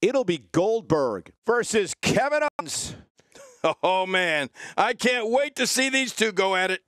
It'll be Goldberg versus Kevin Owens. Oh, man. I can't wait to see these two go at it.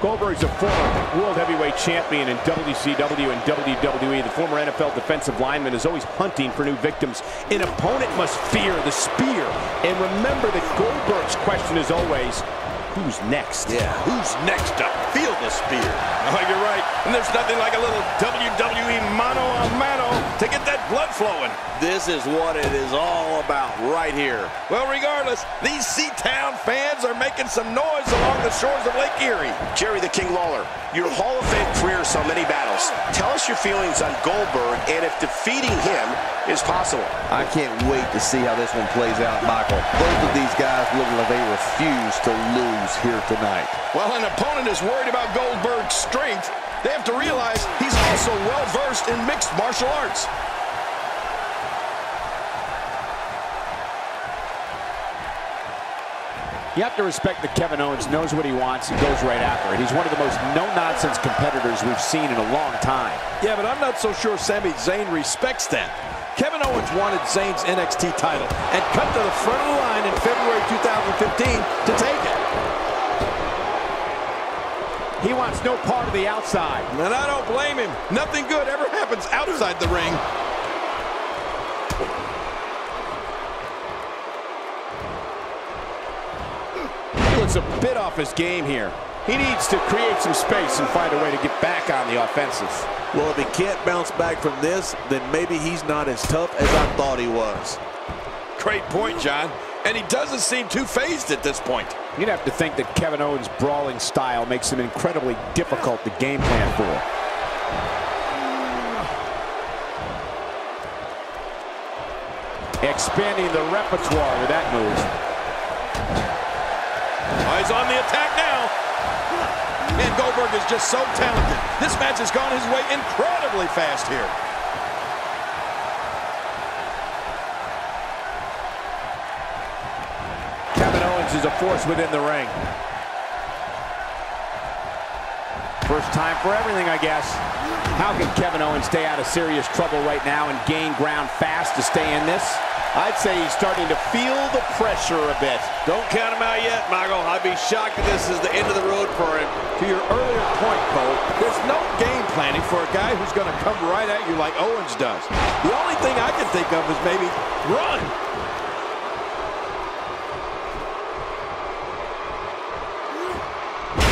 Goldberg's a former World Heavyweight Champion in WCW and WWE. The former NFL defensive lineman is always hunting for new victims. An opponent must fear the spear. And remember that Goldberg's question is always, who's next? Yeah, who's next up? Feel the spear. Oh, you're right. And there's nothing like a little WWE mano a mano to get that blood flowing. This is what it is all about right here. Well, regardless, these Seatown fans are making some noise along the shores of Lake Erie. Jerry the King Lawler, your Hall of Fame career saw many battles. Tell us your feelings on Goldberg and if defeating him is possible. I can't wait to see how this one plays out, Michael. Both of these guys look like they refuse to lose here tonight. Well, an opponent is worried about Goldberg's strength, they have to realize he's also well-versed in mixed martial arts. You have to respect that Kevin Owens knows what he wants and goes right after it. He's one of the most no-nonsense competitors we've seen in a long time. Yeah, but I'm not so sure Sami Zayn respects that. Kevin Owens wanted Zayn's NXT title and cut to the front of the line in February 2015 to take it. He wants no part of the outside. And I don't blame him. Nothing good ever happens outside the ring. He looks a bit off his game here. He needs to create some space and find a way to get back on the offensive. Well, if he can't bounce back from this, then maybe he's not as tough as I thought he was. Great point, John. And he doesn't seem too phased at this point. You'd have to think that Kevin Owens' brawling style makes him incredibly difficult to game plan for. Expanding the repertoire with that move. Oh, he's on the attack now. And Goldberg is just so talented. This match has gone his way incredibly fast here. Kevin Owens is a force within the ring. First time for everything, I guess. How can Kevin Owens stay out of serious trouble right now and gain ground fast to stay in this? I'd say he's starting to feel the pressure a bit. Don't count him out yet, Michael. I'd be shocked if this is the end of the road for him. To your earlier point, Cole, there's no game planning for a guy who's going to come right at you like Owens does. The only thing I can think of is maybe run.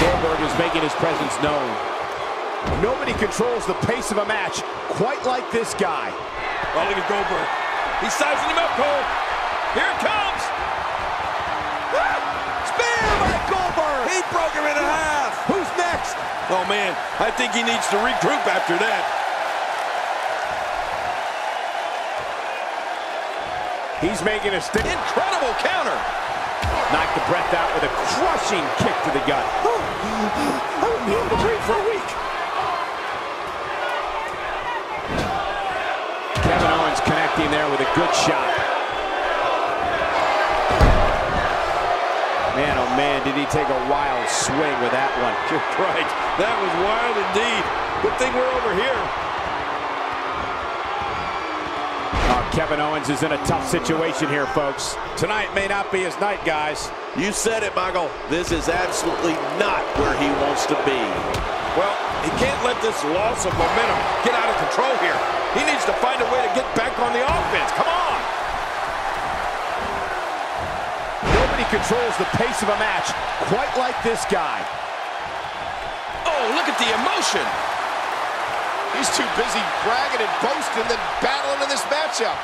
Goldberg is making his presence known. Nobody controls the pace of a match quite like this guy. Oh, look at Goldberg. He's sizing him up, Cole. Here it comes. Ah! Spear by Goldberg. He broke him in half. Who's next? Oh, man. I think he needs to regroup after that. He's making a stick. Incredible counter. Knocked the breath out with a crushing kick to the gut. I won't be able to breathe for a week. Kevin Owens connecting there with a good shot. Man, oh man, did he take a wild swing with that one. You're right. That was wild indeed. Good thing we're over here. Oh, Kevin Owens is in a tough situation here, folks. Tonight may not be his night, guys. You said it, Michael. This is absolutely not where he wants to be. Well, he can't let this loss of momentum get out of control here. He needs to find a way to get back on the offense. Come on. Nobody controls the pace of a match quite like this guy. Oh, look at the emotion. He's too busy bragging and boasting than battling in this matchup.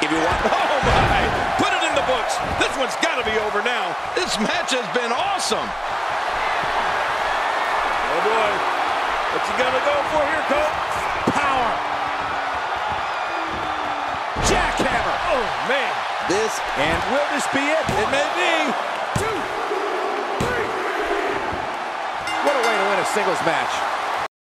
If you want, oh my, put it in the books. This one's got to be over now. This match has been awesome. Oh boy, what's he gonna go for here, Cole? Oh man, This And will this be it? it may be. Two, three. What a way to win a singles match.